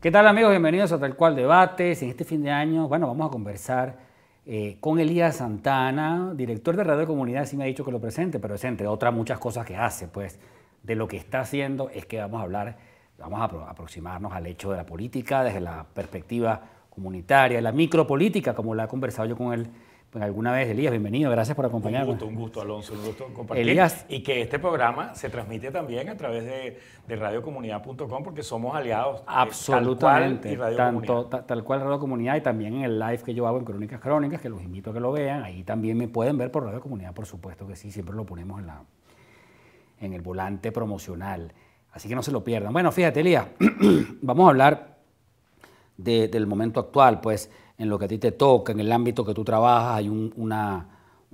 ¿Qué tal amigos? Bienvenidos a Tal Cual Debates. En este fin de año, bueno, vamos a conversar eh, con Elías Santana, director de Radio Comunidad, sí me ha dicho que lo presente, pero es entre otras muchas cosas que hace, pues de lo que está haciendo es que vamos a hablar, vamos a aproximarnos al hecho de la política desde la perspectiva comunitaria, la micropolítica, como la he conversado yo con él alguna vez, Elías, bienvenido, gracias por acompañarnos. Un gusto, un gusto, Alonso, un gusto compartir. Elías. Y que este programa se transmite también a través de, de radiocomunidad.com porque somos aliados. Absolutamente, tal cual, tanto tal cual Radio Comunidad y también en el live que yo hago en Crónicas Crónicas, que los invito a que lo vean. Ahí también me pueden ver por Radio Comunidad, por supuesto que sí, siempre lo ponemos en, la, en el volante promocional. Así que no se lo pierdan. Bueno, fíjate, Elías, vamos a hablar del momento actual, pues en lo que a ti te toca, en el ámbito que tú trabajas, hay un,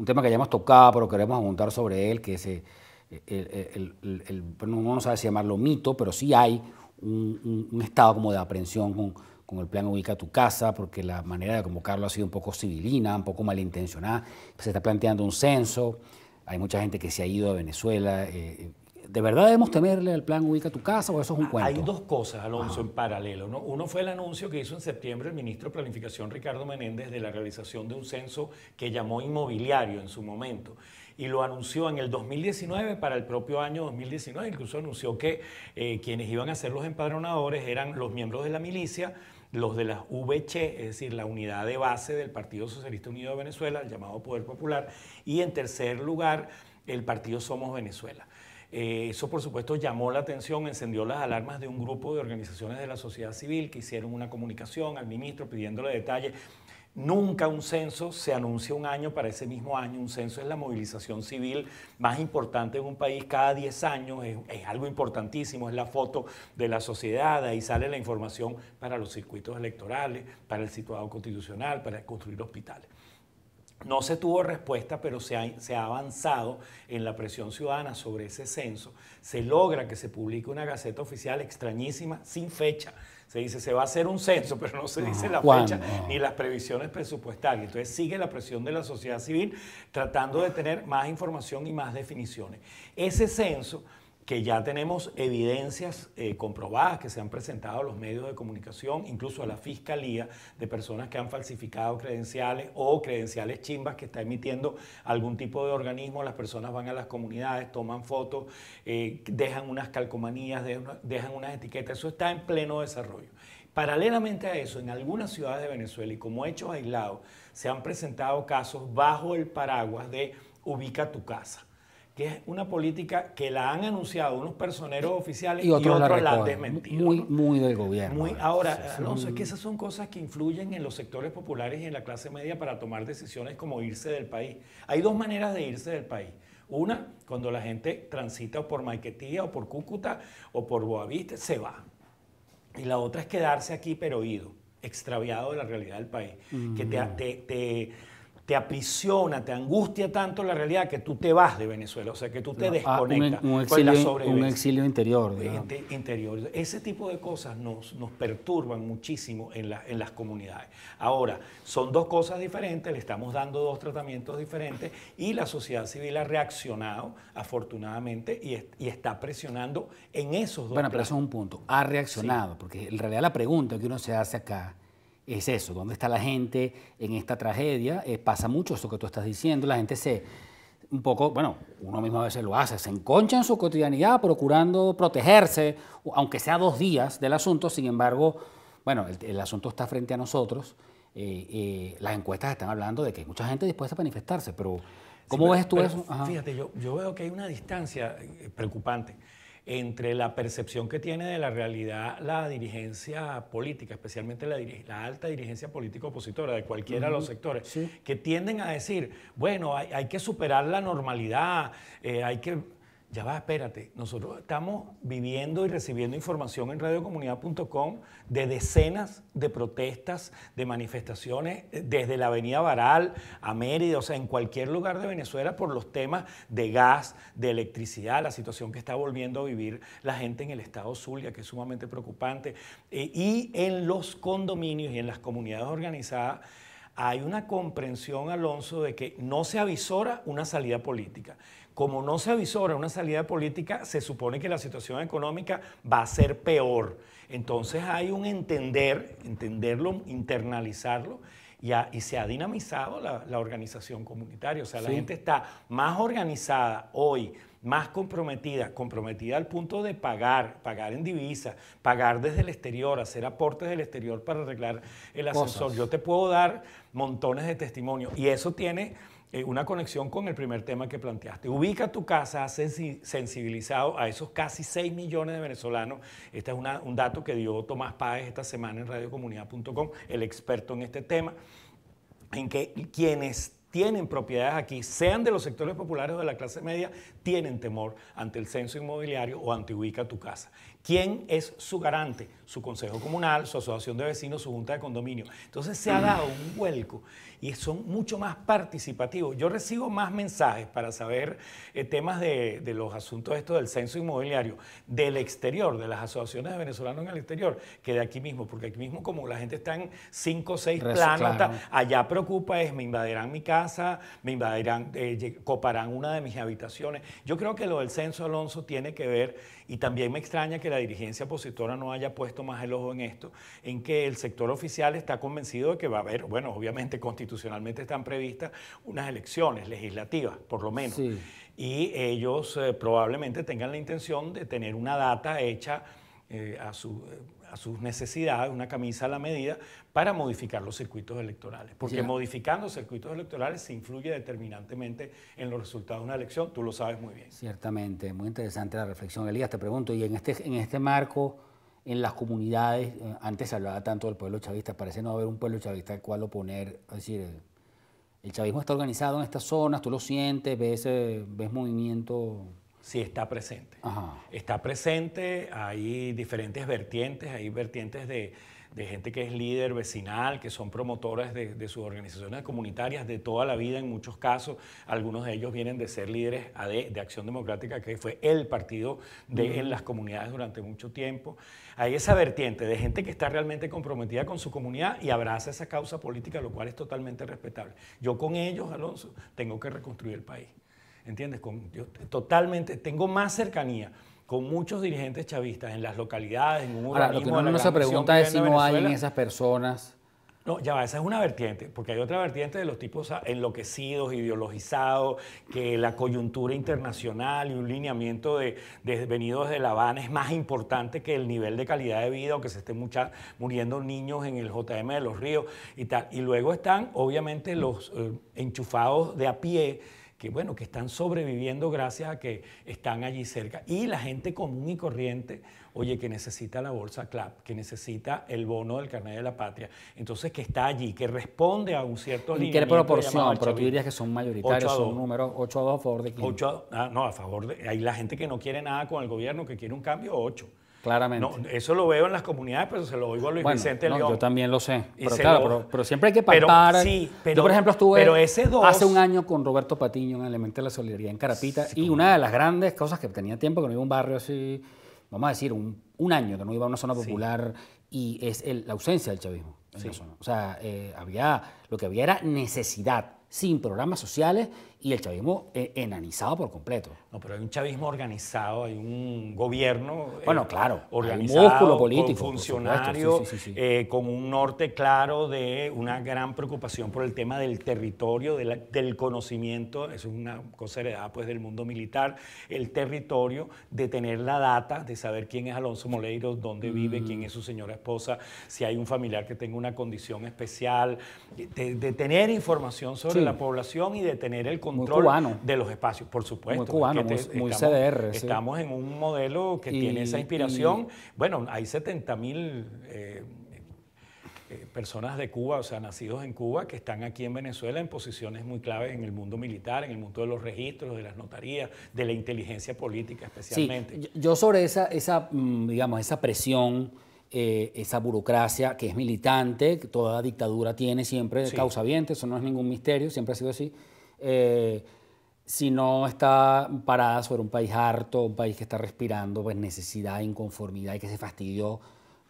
tema que ya hemos tocado, pero queremos apuntar sobre él, que es el, uno no sabe si llamarlo mito, pero sí hay un, estado como de aprensión con, con, el plan Ubica tu casa, porque la manera de convocarlo ha sido un poco civilina, un poco malintencionada. Se está planteando un censo, hay mucha gente que se ha ido a Venezuela. Eh, ¿De verdad debemos temerle al plan Ubica tu casa o eso es un cuento? Hay dos cosas, Alonso, en paralelo. Uno fue el anuncio que hizo en septiembre el ministro de Planificación Ricardo Menéndez de la realización de un censo que llamó inmobiliario en su momento. Y lo anunció en el 2019 para el propio año 2019. Incluso anunció que eh, quienes iban a ser los empadronadores eran los miembros de la milicia, los de la VC, es decir, la unidad de base del Partido Socialista Unido de Venezuela, el llamado Poder Popular, y en tercer lugar, el Partido Somos Venezuela. Eh, eso, por supuesto, llamó la atención, encendió las alarmas de un grupo de organizaciones de la sociedad civil que hicieron una comunicación al ministro pidiéndole detalles. Nunca un censo se anuncia un año para ese mismo año. Un censo es la movilización civil más importante en un país cada 10 años. Es, es, algo importantísimo, es la foto de la sociedad. Ahí sale la información para los circuitos electorales, para el situado constitucional, para construir hospitales. No se tuvo respuesta, pero se ha, avanzado en la presión ciudadana sobre ese censo. Se logra que se publique una gaceta oficial extrañísima, sin fecha. Se dice, se va a hacer un censo, pero no se dice la fecha ni las previsiones presupuestarias. Entonces sigue la presión de la sociedad civil tratando de tener más información y más definiciones. Ese censo que ya tenemos evidencias eh, comprobadas que se han presentado a los medios de comunicación, incluso a la fiscalía, de personas que han falsificado credenciales o credenciales chimbas que está emitiendo algún tipo de organismo. Las personas van a las comunidades, toman fotos, eh, dejan unas calcomanías, dejan unas etiquetas. Eso está en pleno desarrollo. Paralelamente a eso, en algunas ciudades de Venezuela y como hechos aislados, se han presentado casos bajo el paraguas de ubica tu casa que es una política que la han anunciado unos personeros oficiales y otros, la, han desmentido. Muy, muy del gobierno. Muy, ahora, sé, es que esas son cosas que influyen en los sectores populares y en la clase media para tomar decisiones como irse del país. Hay dos maneras de irse del país. Una, cuando la gente transita por Maiquetía o por Cúcuta o por Boavista, se va. Y la otra es quedarse aquí pero oído, extraviado de la realidad del país. Que te, te te aprisiona, te angustia tanto la realidad que tú te vas de Venezuela, o sea, que tú te ah, desconectas un, exilio, un exilio interior. Interior. Ese tipo de cosas nos, nos perturban muchísimo en, en las comunidades. Ahora, son dos cosas diferentes, le estamos dando dos tratamientos diferentes y la sociedad civil ha reaccionado, afortunadamente, y, y está presionando en esos dos Bueno, pero eso es un punto. Ha reaccionado, porque en realidad la pregunta que uno se hace acá es eso, ¿dónde está la gente en esta tragedia? Eh, pasa mucho eso que tú estás diciendo, la gente se, un poco, bueno, uno mismo a veces lo hace, se enconcha en su cotidianidad procurando protegerse, aunque sea dos días del asunto, sin embargo, bueno, el, asunto está frente a nosotros, eh, eh, las encuestas están hablando de que hay mucha gente dispuesta a manifestarse, pero ¿cómo ves tú eso? Fíjate, yo, yo veo que hay una distancia preocupante entre la percepción que tiene de la realidad la dirigencia política, especialmente la, alta dirigencia política opositora de cualquiera de los sectores, que tienden a decir, bueno, hay, que superar la normalidad, eh, hay que ya va, espérate, nosotros estamos viviendo y recibiendo información en radiocomunidad.com de decenas de protestas, de manifestaciones eh, desde la avenida Baral a Mérida, o sea, en cualquier lugar de Venezuela por los temas de gas, de electricidad, la situación que está volviendo a vivir la gente en el estado Zulia, que es sumamente preocupante, eh, y en los condominios y en las comunidades organizadas hay una comprensión, Alonso, de que no se avisora una salida política. Como no se avisora una salida política, se supone que la situación económica va a ser peor. Entonces hay un entender, entenderlo, internalizarlo, y, se ha dinamizado la, organización comunitaria. O sea, la gente está más organizada hoy, más comprometida, comprometida al punto de pagar, pagar en divisa, pagar desde el exterior, hacer aportes del exterior para arreglar el ascensor. Yo te puedo dar montones de testimonios y eso tiene eh, una conexión con el primer tema que planteaste. Ubica tu casa, ha sensibilizado a esos casi 6 millones de venezolanos. Este es un dato que dio Tomás Páez esta semana en radiocomunidad.com, el experto en este tema, en que quienes tienen propiedades aquí, sean de los sectores populares o de la clase media, tienen temor ante el censo inmobiliario o ante ubica tu casa. ¿Quién es su garante? Su consejo comunal, su asociación de vecinos, su junta de condominio. Entonces se ha dado un vuelco y son mucho más participativos. Yo recibo más mensajes para saber eh, temas de, los asuntos estos del censo inmobiliario del exterior, de las asociaciones de venezolanos en el exterior, que de aquí mismo, porque aquí mismo como la gente está en cinco o seis planos, allá preocupa es, me invadirán mi casa, me invadirán, eh, coparán una de mis habitaciones. Yo creo que lo del censo, Alonso, tiene que ver, y también me extraña que la dirigencia opositora no haya puesto más el ojo en esto, en que el sector oficial está convencido de que va a haber, bueno, obviamente constitucionalmente están previstas unas elecciones legislativas, por lo menos. Y ellos eh, probablemente tengan la intención de tener una data hecha eh, a su a sus necesidades, una camisa a la medida, para modificar los circuitos electorales. Porque modificando circuitos electorales se influye determinantemente en los resultados de una elección, tú lo sabes muy bien. Ciertamente, muy interesante la reflexión. Elías, te pregunto, y en este, en este marco, en las comunidades, eh, antes se hablaba tanto del pueblo chavista, parece no haber un pueblo chavista al cual oponer, es decir, el chavismo está organizado en estas zonas, tú lo sientes, ves, eh, ves movimiento sí está presente. Está presente, hay diferentes vertientes, hay vertientes de, gente que es líder vecinal, que son promotoras de, sus organizaciones comunitarias de toda la vida en muchos casos. Algunos de ellos vienen de ser líderes de Acción Democrática, que fue el partido de, en las comunidades durante mucho tiempo. Hay esa vertiente de gente que está realmente comprometida con su comunidad y abraza esa causa política, lo cual es totalmente respetable. Yo con ellos, Alonso, tengo que reconstruir el país. ¿Entiendes? Con, yo totalmente, tengo más cercanía con muchos dirigentes chavistas en las localidades, en un Ahora, lo que uno se pregunta es si no hay en esas personas... No, ya va, esa es una vertiente, porque hay otra vertiente de los tipos enloquecidos, ideologizados, que la coyuntura internacional y un lineamiento de, de venidos de La Habana es más importante que el nivel de calidad de vida o que se estén muriendo niños en el JM de los Ríos y tal. Y luego están, obviamente, los eh, enchufados de a pie que bueno, que están sobreviviendo gracias a que están allí cerca. Y la gente común y corriente, oye, que necesita la bolsa CLAP, que necesita el bono del carnet de la patria, entonces que está allí, que responde a un cierto ¿En qué proporción? Pero tú dirías que son mayoritarios, son números 8 a 2 a favor de quién? 8 a, ah, no, a favor de... Hay la gente que no quiere nada con el gobierno, que quiere un cambio, 8. Claramente. No, eso lo veo en las comunidades, pero se lo oigo a Luis Vicente León. Yo también lo sé. Pero claro, pero, siempre hay que palpar. sí, pero, yo, por ejemplo, estuve pero ese hace un año con Roberto Patiño en Elemento de la Solidaridad en Carapita y una de las grandes cosas que tenía tiempo que no iba a un barrio así, vamos a decir, un, un año que no iba a una zona popular y es la ausencia del chavismo en la zona. O sea, eh, había, lo que había era necesidad sin programas sociales y el chavismo eh, enanizado por completo. No, pero hay un chavismo organizado, hay un gobierno eh, bueno, claro, organizado, político, con funcionarios, eh, con un norte claro de una gran preocupación por el tema del territorio, del conocimiento, eso es una cosa heredada pues, del mundo militar, el territorio, de tener la data, de saber quién es Alonso Moleiro, dónde vive, quién es su señora esposa, si hay un familiar que tenga una condición especial, de, tener información sobre la población y de tener el control de los espacios, por supuesto. Muy cubano, muy, CDR. Estamos en un modelo que tiene esa inspiración. bueno, hay 70 mil eh, eh, personas de Cuba, o sea, nacidos en Cuba, que están aquí en Venezuela en posiciones muy claves en el mundo militar, en el mundo de los registros, de las notarías, de la inteligencia política especialmente. Sí, yo sobre esa, esa mm, digamos, esa presión... Eh, esa burocracia que es militante, que toda dictadura tiene siempre causa viente, eso no es ningún misterio, siempre ha sido así. Eh, si no está parada sobre un país harto, un país que está respirando pues, necesidad, inconformidad y que se fastidió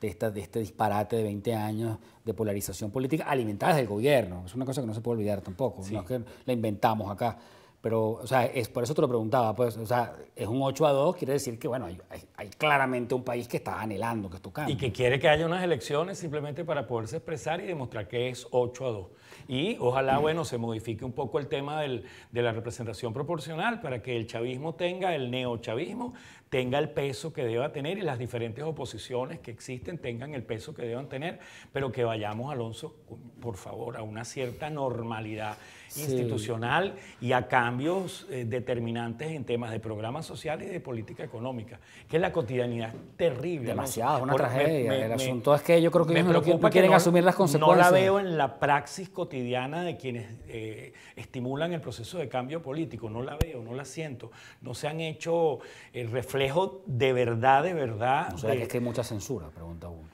de, esta, de este disparate de 20 años de polarización política alimentada desde el gobierno. Es una cosa que no se puede olvidar tampoco, no es que la inventamos acá. Pero, o sea, es, por eso te lo preguntaba, pues, o sea, es un 8 a 2, quiere decir que, bueno, hay, hay, claramente un país que está anhelando que esto cambie. Y que quiere que haya unas elecciones simplemente para poderse expresar y demostrar que es 8 a 2. Y ojalá, bueno, se modifique un poco el tema del, de la representación proporcional para que el chavismo tenga, el neochavismo, tenga el peso que deba tener y las diferentes oposiciones que existen tengan el peso que deban tener, pero que vayamos, Alonso, por favor, a una cierta normalidad institucional y a cambios eh, determinantes en temas de programas sociales y de política económica, que es la cotidianidad terrible. Demasiado, es una tragedia. el asunto es que yo creo que ellos no, quieren asumir las consecuencias. No la veo en la praxis cotidiana de quienes eh, estimulan el proceso de cambio político, no la veo, no la siento. No se han hecho el reflejo de verdad, de verdad. ¿No será que es que hay mucha censura? Pregunta uno.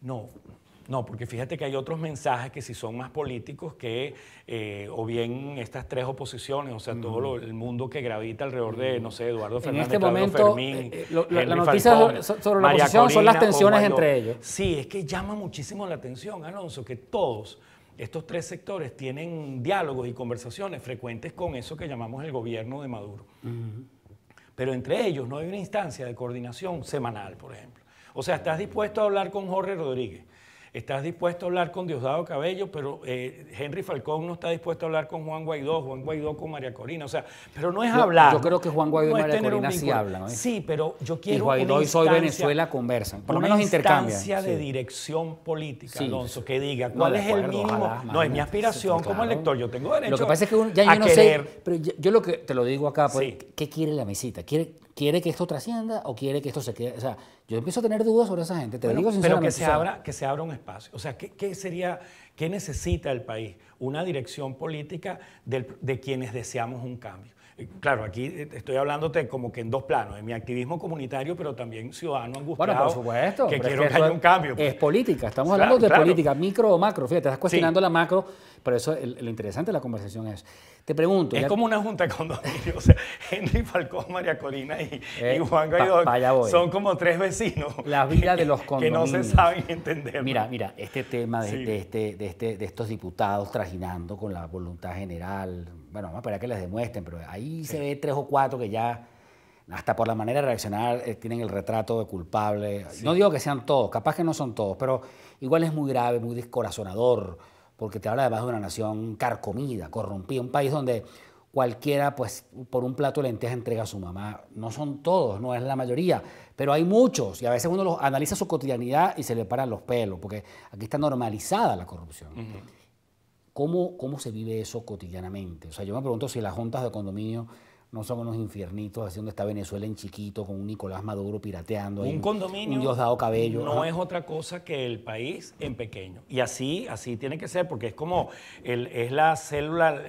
No, no, porque fíjate que hay otros mensajes que si son más políticos que, eh, o bien estas tres oposiciones, o sea, todo el mundo que gravita alrededor de, no sé, Eduardo Fernández, en este momento, Fermín, eh, eh, la noticia sobre la oposición son las tensiones entre ellos. Sí, es que llama muchísimo la atención, Alonso, que todos estos tres sectores tienen diálogos y conversaciones frecuentes con eso que llamamos el gobierno de Maduro. Pero entre ellos no hay una instancia de coordinación semanal, por ejemplo. O sea, estás dispuesto a hablar con Jorge Rodríguez estás dispuesto a hablar con Diosdado Cabello, pero eh, Henry Falcón no está dispuesto a hablar con Juan Guaidó, Juan Guaidó con María Corina. O sea, pero no es hablar. Yo creo que Juan Guaidó y María Corina sí hablan. Sí, pero yo quiero. Y Guaidó y Soy Venezuela conversan. Por lo menos intercambian. Una instancia de dirección política, Alonso, que diga cuál es el mínimo. no, es mi aspiración como elector. Yo tengo derecho. Lo que pasa es que ya yo no sé. Pero yo, lo que te lo digo acá, pues, ¿qué quiere la mesita? ¿Quiere ¿Quiere que esto trascienda o quiere que esto se quede? O sea, yo empiezo a tener dudas sobre esa gente, te digo sinceramente. Pero que se, abra, que se abra un espacio. O sea, ¿qué, qué sería, qué necesita el país? Una dirección política de quienes deseamos un cambio. Claro, aquí estoy hablándote como que en dos planos, en mi activismo comunitario, pero también ciudadano angustiado. Bueno, por supuesto. Que quiero que, haya un cambio. Es política, estamos hablando de política, micro o macro. Fíjate, estás cuestionando la macro, pero eso, lo interesante de la conversación es, te pregunto. Es como una junta de condominio, o sea, Henry Falcón, María Corina y, eh, Juan Guaidó son como tres vecinos. La vida de los condominios. Que no se saben entender. Mira, mira, este tema de, este, de, este, de estos diputados trajinando con la voluntad general, bueno, vamos a esperar que les demuestren, pero ahí se ve tres o cuatro que ya, hasta por la manera de reaccionar, eh, tienen el retrato de culpable. No digo que sean todos, capaz que no son todos, pero igual es muy grave, muy descorazonador, porque te habla además de una nación carcomida, corrompida, un país donde cualquiera, pues, por un plato de lentejas entrega a su mamá. No son todos, no es la mayoría, pero hay muchos, y a veces uno los analiza su cotidianidad y se le paran los pelos, porque aquí está normalizada la corrupción. ¿Cómo, ¿Cómo se vive eso cotidianamente? O sea, yo me pregunto si las juntas de condominio no son unos infiernitos, así donde está Venezuela en chiquito, con un Nicolás Maduro pirateando. Un condominio. Un Diosdado Cabello. No es otra cosa que el país en pequeño. Y así, así tiene que ser, porque es como, el, es la célula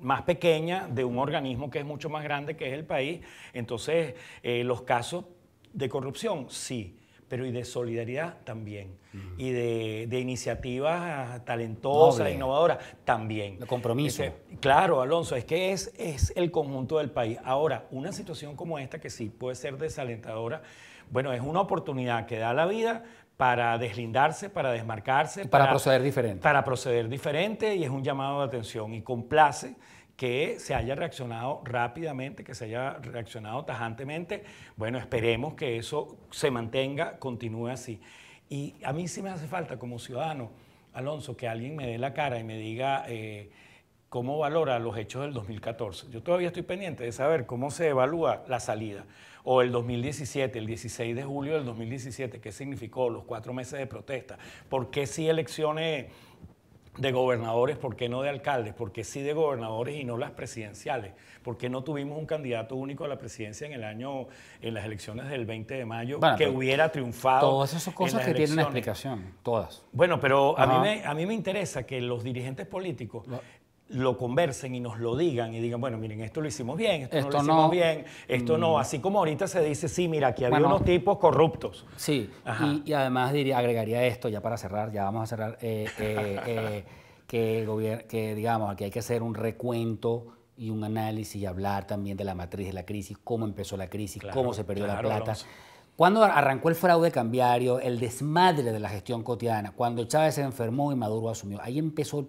más pequeña de un organismo que es mucho más grande que es el país. Entonces, eh, los casos de corrupción, sí pero y de solidaridad también. Y de, iniciativas talentosas, innovadoras también. De compromiso. claro, Alonso, es que es, es el conjunto del país. Ahora, una situación como esta, que sí puede ser desalentadora, bueno, es una oportunidad que da la vida para deslindarse, para desmarcarse. Para, para proceder diferente. Para proceder diferente y es un llamado de atención y complace que se haya reaccionado rápidamente, que se haya reaccionado tajantemente. Bueno, esperemos que eso se mantenga, continúe así. Y a mí sí me hace falta como ciudadano, Alonso, que alguien me dé la cara y me diga eh, cómo valora los hechos del 2014. Yo todavía estoy pendiente de saber cómo se evalúa la salida. O el 2017, el 16 de julio del 2017, qué significó los cuatro meses de protesta. ¿Por qué sí elecciones de gobernadores, ¿por qué no de alcaldes? ¿Por qué sí de gobernadores y no las presidenciales? ¿Por qué no tuvimos un candidato único a la presidencia en el año, en las elecciones del 20 de mayo, que hubiera triunfado? Todas esas cosas que tienen explicación, todas. Bueno, pero a mí, me, a mí me interesa que los dirigentes políticos lo conversen y nos lo digan y digan, bueno, miren, esto lo hicimos bien, esto, no lo hicimos bien, esto no, mm. así como ahorita se dice, sí, mira, aquí había unos tipos corruptos. Sí, y, además diría, agregaría esto, ya para cerrar, ya vamos a cerrar, eh, eh, eh, que, que digamos, aquí hay que hacer un recuento y un análisis y hablar también de la matriz de la crisis, cómo empezó la crisis, cómo se perdió la plata. Cuando arrancó el fraude cambiario, el desmadre de la gestión cotidiana, cuando Chávez se enfermó y Maduro asumió, ahí empezó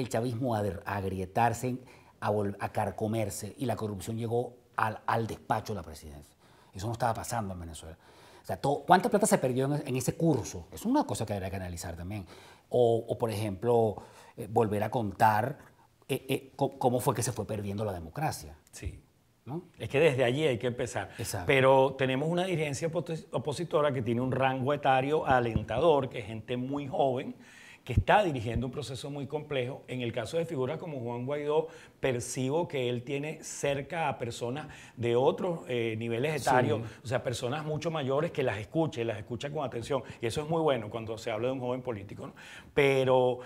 el chavismo a, agrietarse, a, a, carcomerse y la corrupción llegó al, despacho de la presidencia. Eso no estaba pasando en Venezuela. O sea, ¿cuánta plata se perdió en, ese curso? Es una cosa que habría que analizar también. O, por ejemplo, eh, volver a contar eh, eh, cómo fue que se fue perdiendo la democracia. Sí. Es que desde allí hay que empezar. Pero tenemos una dirigencia opositora que tiene un rango etario alentador, que es gente muy joven, que está dirigiendo un proceso muy complejo. En el caso de figuras como Juan Guaidó, percibo que él tiene cerca a personas de otros eh, niveles etarios, o sea, personas mucho mayores que las escuche, las escucha con atención. Y eso es muy bueno cuando se habla de un joven político. Pero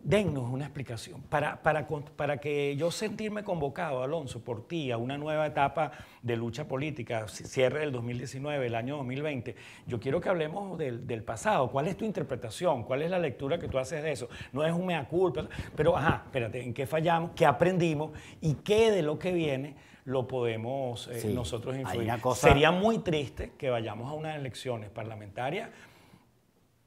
dennos una explicación. Para, para, para, que yo sentirme convocado, Alonso, por ti a una nueva etapa de lucha política, cierre del 2019, el año 2020, yo quiero que hablemos del, del, pasado. ¿Cuál es tu interpretación? ¿Cuál es la lectura que tú haces de eso? No es un mea culpa, pero ajá, espérate, ¿en qué fallamos? ¿Qué aprendimos? ¿Y qué de lo que viene lo podemos eh, nosotros influir? Sería muy triste que vayamos a unas elecciones parlamentarias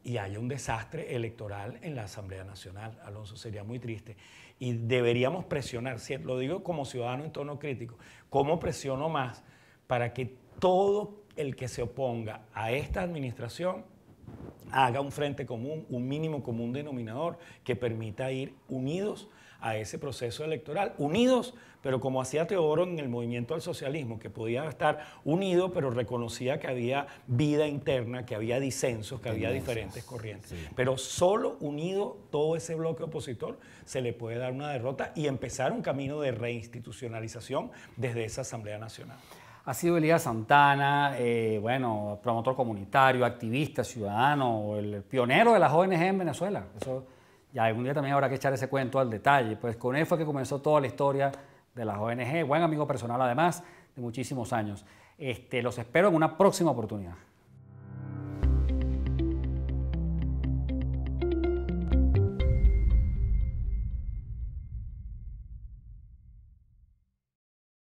y haya un desastre electoral en la Asamblea Nacional. Alonso, sería muy triste. Y deberíamos presionar, lo digo como ciudadano en tono crítico, ¿cómo presiono más para que todo el que se oponga a esta administración haga un frente común, un mínimo común denominador que permita ir unidos a ese proceso electoral, unidos, pero como hacía Teodoro en el movimiento del socialismo, que podía estar unido, pero reconocía que había vida interna, que había disensos, que había diferentes corrientes. Pero solo unido todo ese bloque opositor se le puede dar una derrota y empezar un camino de reinstitucionalización desde esa Asamblea Nacional. Ha sido Elías Santana, eh, bueno, promotor comunitario, activista, ciudadano, el pionero de las ONG en Venezuela. Eso ya algún día también habrá que echar ese cuento al detalle. Pues con él fue que comenzó toda la historia de las ONG, buen amigo personal además, de muchísimos años. Este, los espero en una próxima oportunidad.